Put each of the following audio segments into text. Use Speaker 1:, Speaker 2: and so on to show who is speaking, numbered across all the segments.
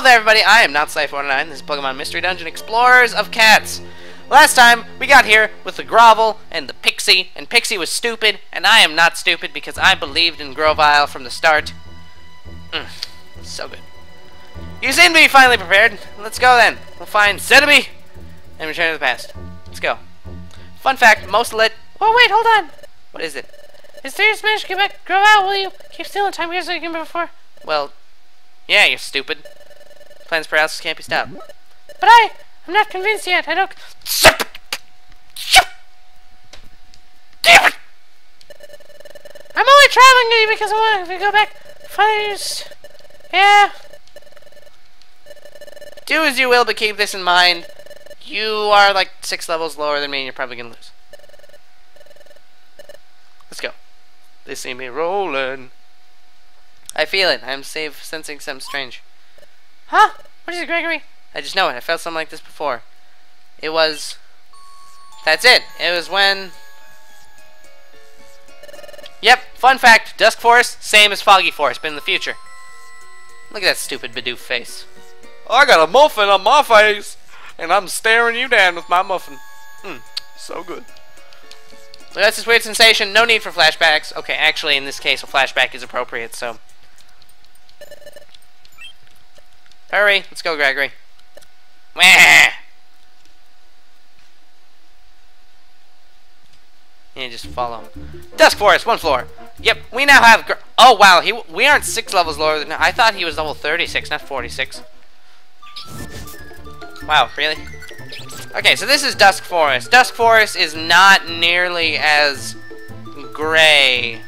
Speaker 1: Hello there, everybody. I am not Slaya49. This is Pokemon Mystery Dungeon Explorers of Cats. Last time, we got here with the Grovyle and the Pixie, and Pixie was stupid, and I am not stupid because I believed in Grovyle from the start. Mm, so good. You seem to be finally prepared. Let's go then. We'll find Celebi and return to the past. Let's go. Fun fact, most lit... Oh, wait, hold on. What is it?
Speaker 2: Is there a to get back? Out, will you? Keep stealing time gears like you can before.
Speaker 1: Well, yeah, you're stupid. Plans paralysis can't be stopped.
Speaker 2: But I, I'm not convinced yet. I don't. I'm only traveling because I want to go back. Fires. Yeah.
Speaker 1: Do as you will, but keep this in mind. You are like six levels lower than me, and you're probably gonna lose. Let's go. They see me rolling. I feel it. I'm safe sensing something strange.
Speaker 2: Huh? What is it, Gregory?
Speaker 1: I just know it. I felt something like this before. It was... That's it. It was when... Yep, fun fact. Dusk Forest, same as Foggy Forest, but in the future. Look at that stupid Bidoof face. I got a muffin on my face, and I'm staring you down with my muffin. Hmm, so good. Well, that's this weird sensation. No need for flashbacks. Okay, actually, in this case, a flashback is appropriate, so... Hurry, let's go, Gregory. Wah! And just follow. Him. Dusk Forest, one floor. Yep, we now have. oh wow, he we aren't six levels lower than. I thought he was level 36, not 46. Wow, really? Okay, so this is Dusk Forest. Dusk Forest is not nearly as gray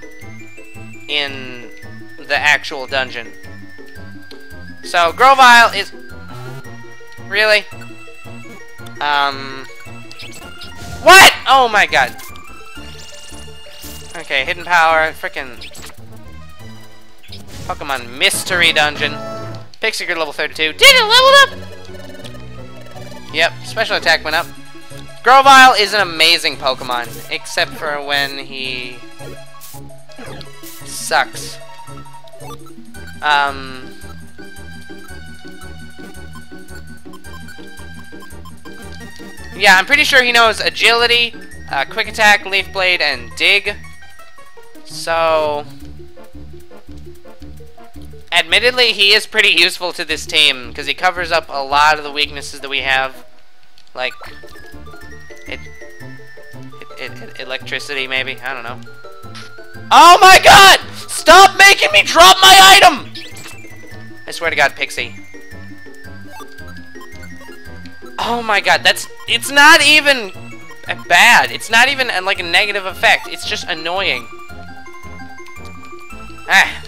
Speaker 1: in the actual dungeon. So, Grovyle is... Really? Um... What? Oh my god. Okay, Hidden Power, freaking... Pokemon Mystery Dungeon. Pixie level 32. Did it level up? Yep, special attack went up. Grovyle is an amazing Pokemon, except for when he sucks. Um, Yeah, I'm pretty sure he knows Agility, uh, Quick Attack, Leaf Blade, and Dig. So... Admittedly, he is pretty useful to this team, because he covers up a lot of the weaknesses that we have. Like... It, it, it, electricity, maybe? I don't know. Oh my god! Stop making me drop my item! I swear to god, Pixie. Oh my god, that's... It's not even bad. It's not even like a negative effect. It's just annoying. Ah.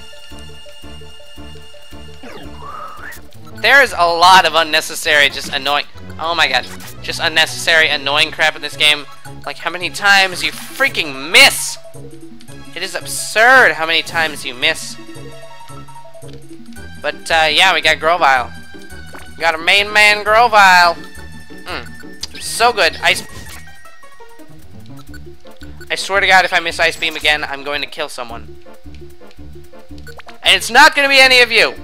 Speaker 1: There is a lot of unnecessary, just annoying... Oh my god. Just unnecessary, annoying crap in this game. Like, how many times you freaking miss! It is absurd how many times you miss. But, uh, yeah, we got Grovyle. We got a main man Grovyle. Mm. So good. Ice... I swear to God, if I miss Ice Beam again, I'm going to kill someone. And it's not going to be any of you.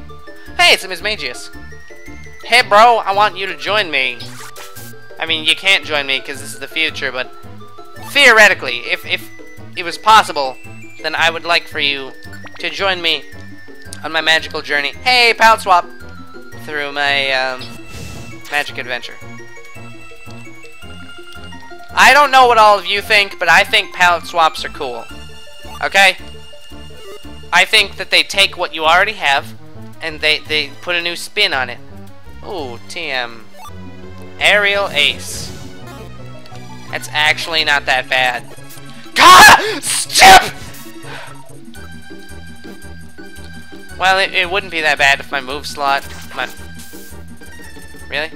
Speaker 1: Hey, it's Mismagius. Hey, bro, I want you to join me. I mean, you can't join me because this is the future, but theoretically, if, if it was possible, then I would like for you to join me on my magical journey. Hey, Pout Swap! Through my um, magic adventure. I don't know what all of you think, but I think palette swaps are cool. Okay? I think that they take what you already have, and they, they put a new spin on it. Ooh, TM. Aerial Ace. That's actually not that bad. God! Stop! Well, it, it wouldn't be that bad if my move slot... On. Really?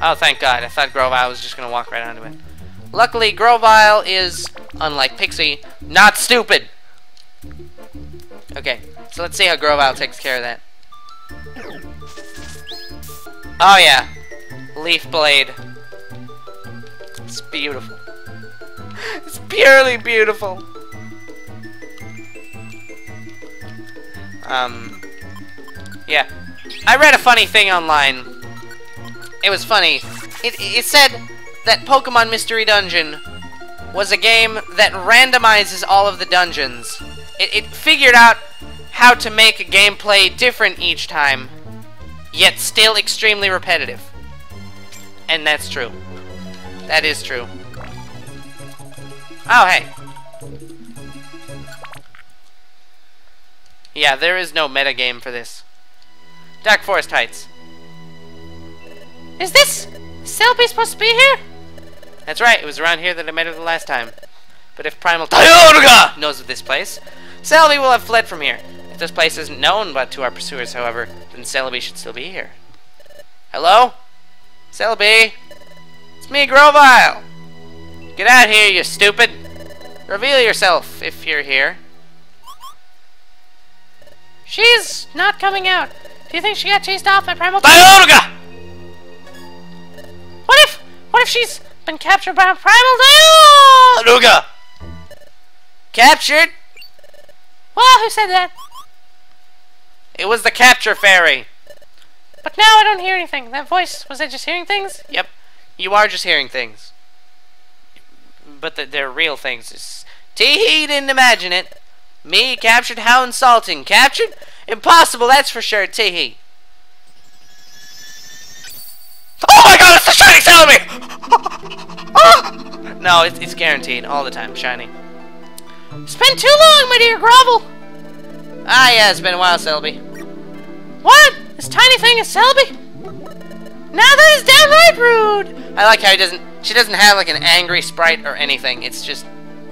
Speaker 1: Oh, thank God. I thought Grovyle was just going to walk right onto it. Luckily, Grovyle is, unlike Pixie, not stupid. Okay, so let's see how Grovyle takes care of that. Oh, yeah. Leaf Blade. It's beautiful. It's purely beautiful. Um, yeah. I read a funny thing online. It was funny. It, it said that Pokemon Mystery Dungeon was a game that randomizes all of the dungeons. It, it figured out how to make a gameplay different each time, yet still extremely repetitive. And that's true. That is true. Oh, hey. Yeah, there is no metagame for this. Dark Forest Heights.
Speaker 2: Is this Celebi supposed to be here?
Speaker 1: That's right, it was around here that I met her the last time. But if Primal Dialga knows of this place, Celebi will have fled from here. If this place isn't known but to our pursuers, however, then Celebi should still be here. Hello? Celebi? It's me, Grovyle! Get out here, you stupid! Reveal yourself, if you're here.
Speaker 2: She's not coming out. Do you think she got chased off by Primal?
Speaker 1: Dialga!
Speaker 2: If, she's been captured by a Primal? Dialga!
Speaker 1: Captured?
Speaker 2: Well, who said that?
Speaker 1: It was the capture fairy.
Speaker 2: But now I don't hear anything. That voice, was I just hearing things?
Speaker 1: Yep, you are just hearing things. But the, they're real things. It's, Teehee didn't imagine it. Me captured? How insulting. Captured? Impossible, that's for sure, Teehee. Oh my god, it's the Shiny Celebi! Ah! No, it's, it's guaranteed, all the time, Shiny.
Speaker 2: It's been too long, my dear Grovyle.
Speaker 1: Ah, yeah, it's been a while, Celebi.
Speaker 2: What? This tiny thing is Celebi? Now that is downright rude.
Speaker 1: I like how he doesn't, she doesn't have like an angry sprite or anything. It's just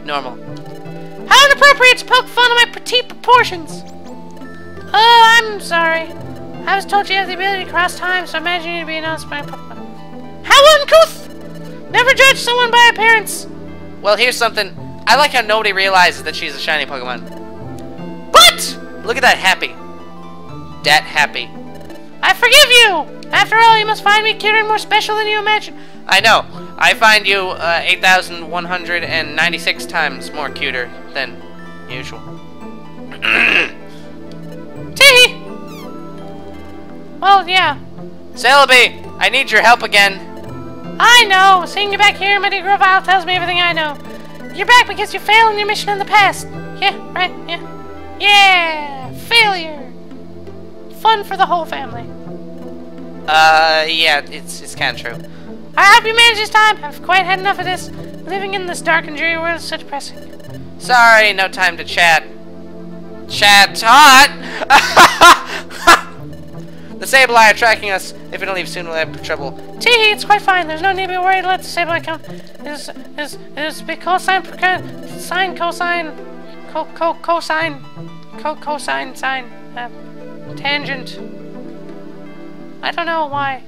Speaker 1: normal.
Speaker 2: How inappropriate to poke fun of my petite proportions. Oh, I'm sorry. I was told you have the ability to cross time, so I imagine you'd be announced by. How uncouth! Never judge someone by appearance.
Speaker 1: Well, here's something. I like how nobody realizes that she's a shiny Pokemon.
Speaker 2: But
Speaker 1: Look at that happy. Dat happy.
Speaker 2: I forgive you. After all, you must find me cuter and more special than you imagine.
Speaker 1: I know. I find you uh, 8,196 times more cuter than usual.
Speaker 2: Tee. Well, yeah.
Speaker 1: Celebi, I need your help again.
Speaker 2: I know. Seeing you back here, my dear Grovyle, tells me everything I know. You're back because you failed in your mission in the past. Yeah, right? Yeah. Yeah! Failure! Fun for the whole family.
Speaker 1: Uh, yeah, it's it's kind of true.
Speaker 2: I hope you manage this time. I've quite had enough of this. Living in this dark and dreary world is so depressing.
Speaker 1: Sorry, no time to chat. Chat hot. the Sableye are tracking us. If we don't leave soon, we'll have trouble.
Speaker 2: Tee it's quite fine. There's no need to be worried. Let the Sableye come. Is is is be cosine sine cosine co co cosine co cosine sine uh, tangent. I don't know why.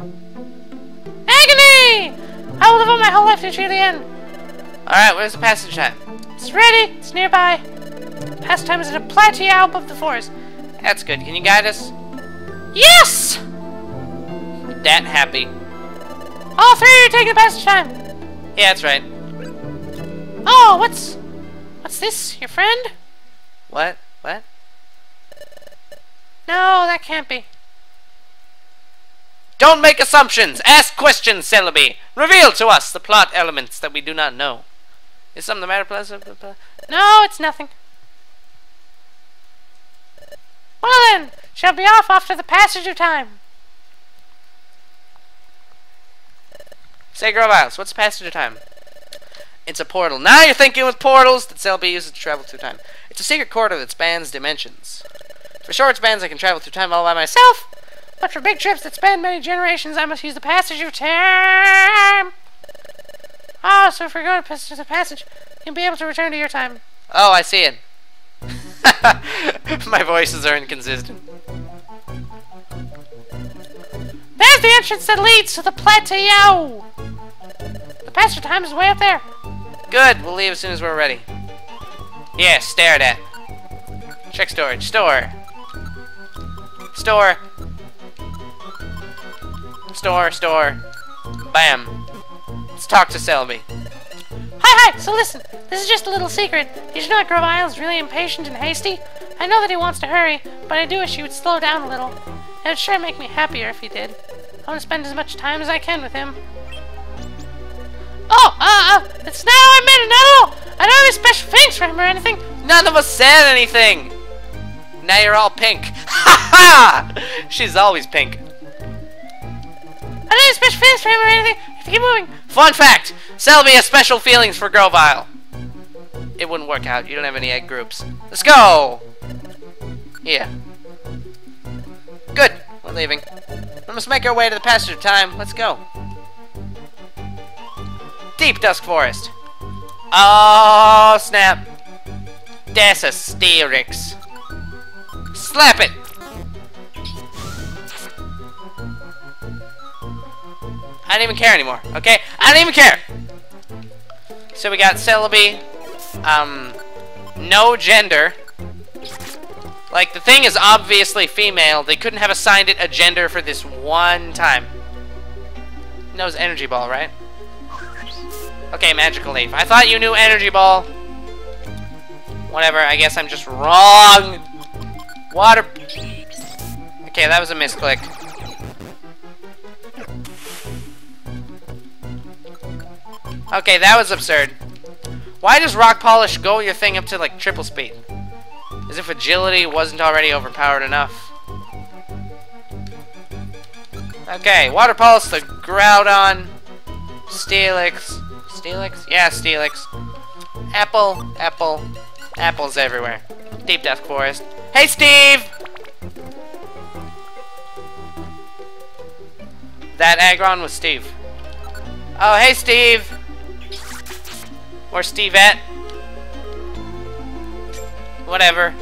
Speaker 2: Agony! I will devote my whole life to the end.
Speaker 1: Alright, where's the passage time?
Speaker 2: It's ready. It's nearby. Pastime is in a plateau of the forest.
Speaker 1: That's good. Can you guide us?
Speaker 2: Yes!
Speaker 1: Dat happy.
Speaker 2: All three of you taking the passage time.
Speaker 1: Yeah, that's right.
Speaker 2: Oh, what's what's this? Your friend?
Speaker 1: What? What?
Speaker 2: No, that can't be.
Speaker 1: Don't make assumptions! Ask questions, Celebi! Reveal to us the plot elements that we do not know. Is something the matter, Plaza?
Speaker 2: No, it's nothing. Well then, shall be off after the passage of time.
Speaker 1: Say, Groviles, what's the passage of time? It's a portal. Now you're thinking with portals that Celebi uses to travel through time. It's a secret corridor that spans dimensions. For short spans, I can travel through time all by myself,
Speaker 2: But for big trips that span many generations, I must use the passage of time. Ah, so if we're going to pass the passage, you'll be able to return to your time.
Speaker 1: Oh, I see it. My voices are inconsistent.
Speaker 2: There's the entrance that leads to the plateau. The of time is way up there.
Speaker 1: Good, we'll leave as soon as we're ready. Yeah, stared at. Check storage. Store. Store. Store, store. Bam. Let's talk to
Speaker 2: Celebi. So listen, this is just a little secret. Did you know that Grovyle is really impatient and hasty? I know that he wants to hurry, but I do wish he would slow down a little. It would sure make me happier if he did. I want to spend as much time as I can with him. Oh, uh, uh, it's now I made it all. I don't have any special things for him or anything.
Speaker 1: None of us said anything! Now you're all pink. Ha ha! She's always pink.
Speaker 2: I don't have any special feelings for him or anything. Keep moving.
Speaker 1: Fun fact! Celebi has special feelings for Grovyle. It wouldn't work out. You don't have any egg groups. Let's go! Yeah. Good. We're leaving. We must make our way to the passage of time. Let's go. Deep Dusk Forest. Oh, snap. That's a Steelix. Slap it! I don't even care anymore, okay? I don't even care! So we got Celebi, um, no gender. Like, the thing is obviously female. They couldn't have assigned it a gender for this one time. Knows Energy Ball, right? Okay, Magical Leaf. I thought you knew Energy Ball. Whatever, I guess I'm just wrong. Water... Okay, that was a misclick. Okay, that was absurd. Why does Rock Polish go your thing up to, like, triple speed? As if agility wasn't already overpowered enough. Okay, Water Pulse, the Groudon, Steelix. Steelix? Yeah, Steelix. Apple, apple, apples everywhere. Deep Death Forest. Hey, Steve! That Aggron was Steve. Oh, hey, Steve! Or Stevette. Whatever.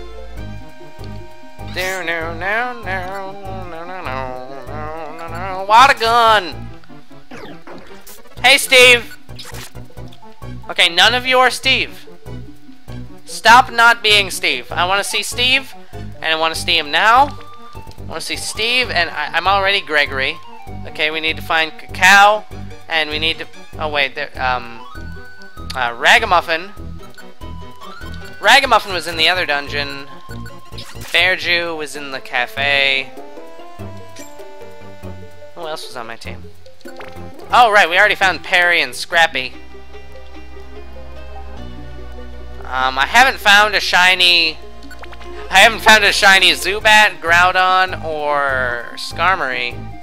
Speaker 1: No, no, no, no, no, no, no, no, no, Water gun! Hey, Steve! Okay, none of you are Steve. Stop not being Steve. I want to see Steve, and I want to see him now. I want to see Steve, and I, am already Gregory. Okay, we need to find Cacao, and we need to... Oh, wait, there, um... Uh, Ragamuffin. Ragamuffin was in the other dungeon. Fairju was in the cafe. Who else was on my team? Oh, right, we already found Perry and Scrappy. Um, I haven't found a shiny... I haven't found a shiny Zubat, Groudon, or Skarmory.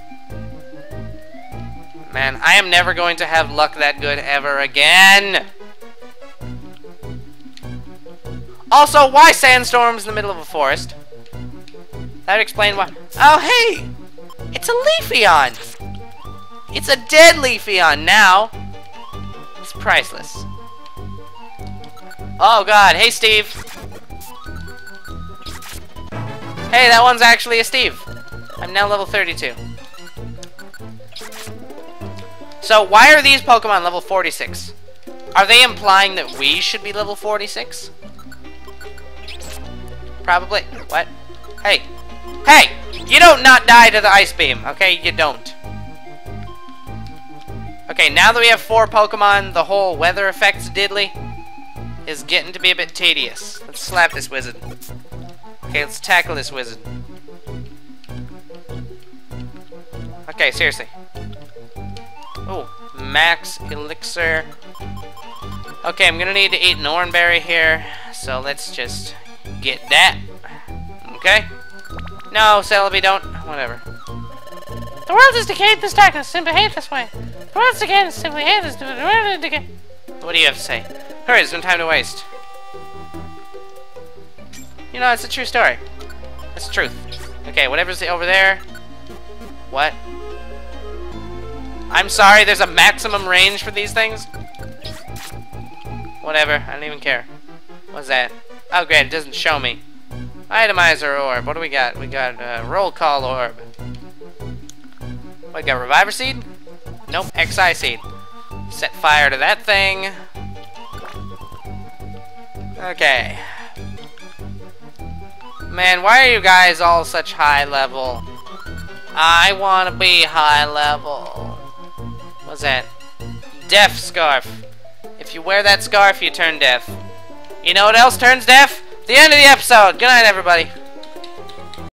Speaker 1: Man, I am never going to have luck that good ever again! Also, why sandstorms in the middle of a forest? That would explain why- Oh, hey! It's a Leafeon! It's a dead Leafeon now! It's priceless. Oh god, hey Steve! Hey, that one's actually a Steve. I'm now level 32. So why are these Pokemon level 46? Are they implying that we should be level 46? Probably. What? Hey. Hey! You don't not die to the Ice Beam, okay? You don't. Okay, now that we have four Pokemon, the whole weather effects diddly is getting to be a bit tedious. Let's slap this wizard. Okay, let's tackle this wizard. Okay, seriously. Oh, max elixir. Okay, I'm gonna need to eat an oranberry here, so let's just get that. Okay? No, Celebi, don't. Whatever.
Speaker 2: The world is decayed this darkness, simply hate this way. The world is decayed, simply hate this the world is decayed.
Speaker 1: What do you have to say? Hurry, there's no time to waste. You know, it's a true story. It's the truth. Okay, whatever's over there. What? I'm sorry, there's a maximum range for these things? Whatever, I don't even care. What's that? Oh great, it doesn't show me. Itemizer orb, what do we got? We got uh, roll call orb. What, got Reviver Seed? Nope, XI Seed. Set fire to that thing. Okay. Man, why are you guys all such high level? I want to be high level. That? Deaf scarf. If you wear that scarf, you turn deaf. You know what else turns deaf? The end of the episode. Good night, everybody.